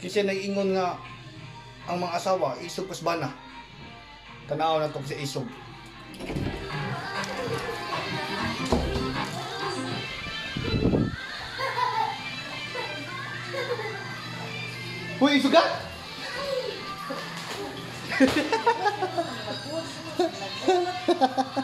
Kasi naiingon nga ang mga asawa, isog kasbana. Tanaw na to sa isog. Uy, isog ka?